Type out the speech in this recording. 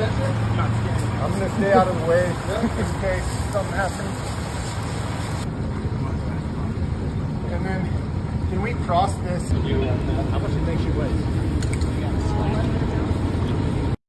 I'm gonna stay out of the way in case something happens. And then, can we cross this?